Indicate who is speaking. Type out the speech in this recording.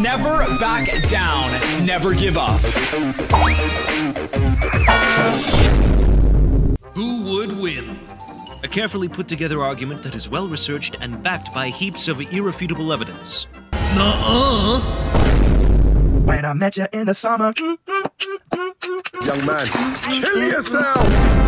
Speaker 1: Never back down. Never give up.
Speaker 2: Who would win?
Speaker 3: A carefully put together argument that is well researched and backed by heaps of irrefutable evidence.
Speaker 2: Nuh-uh.
Speaker 4: When I met you in the summer.
Speaker 5: Young man, kill yourself!